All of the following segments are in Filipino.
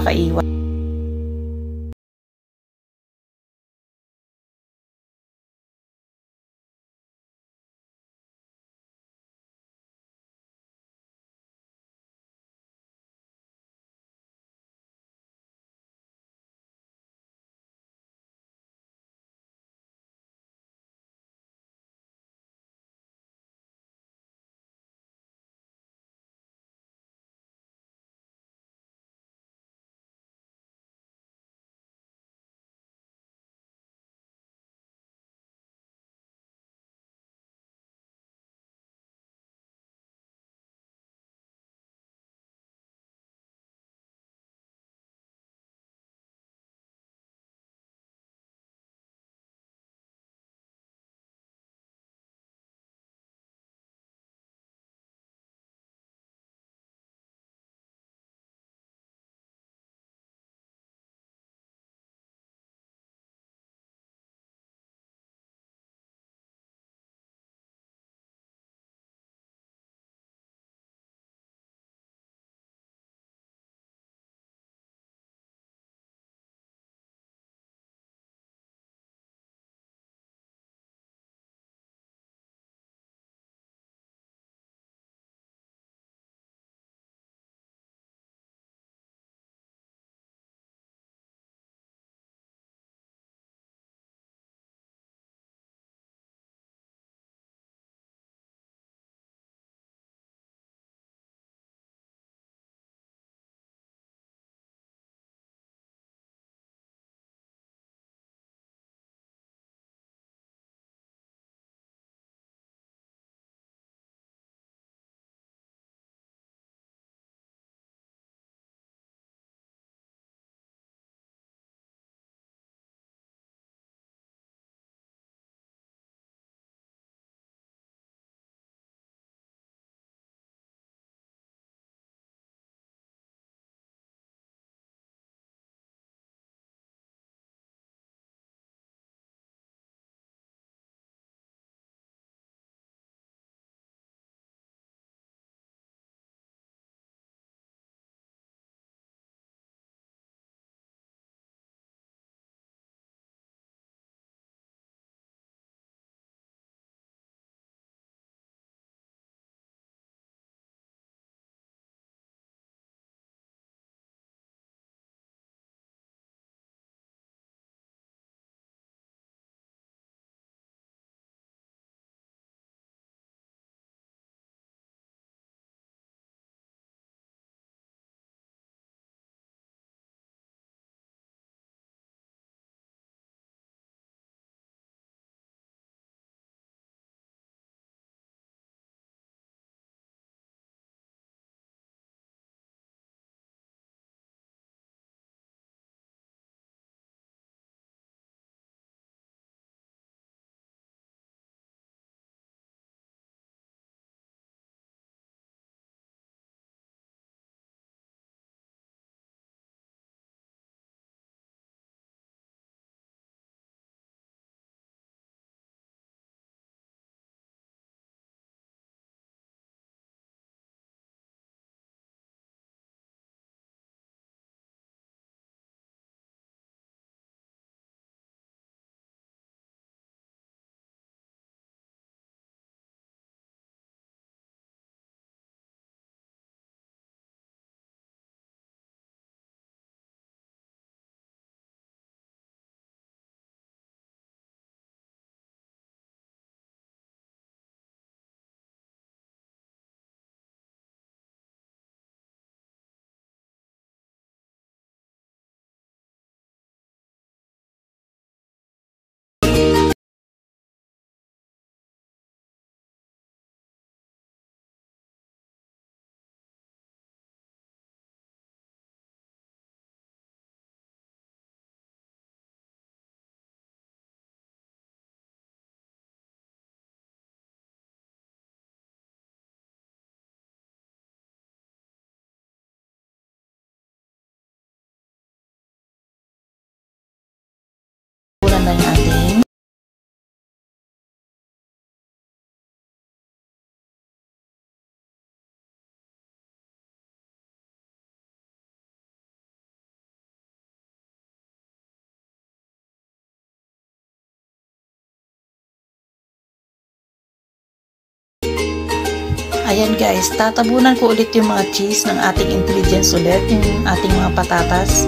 nakaiwan. na yung Ayan guys, tatabunan ko ulit yung mga cheese ng ating ingredients ulit, yung ating mga patatas.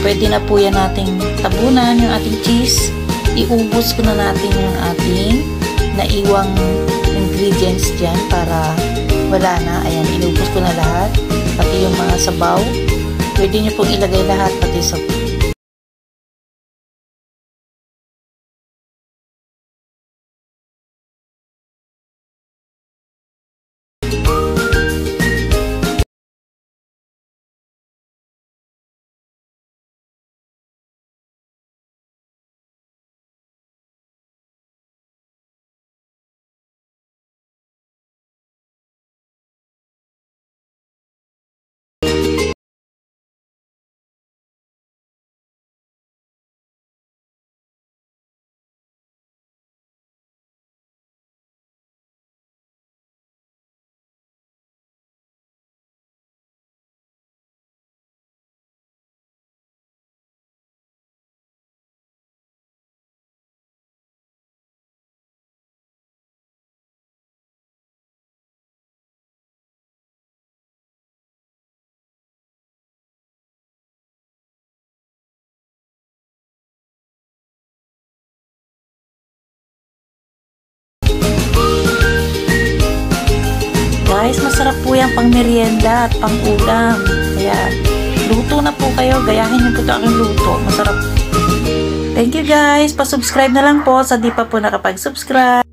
Pwede na po yan nating tabunan yung ating cheese. Iubos ko na natin yung ating naiwang ingredients dyan para wala na. Ayan, inubos ko na lahat. Pati yung mga sabaw. Pwede nyo pong ilagay lahat pati sa yan pang merienda at pang ulam. Kaya, luto na po kayo. Gayahin niyo po ito aking luto. Masarap. Thank you guys. Pa-subscribe na lang po sa di pa po nakapag-subscribe.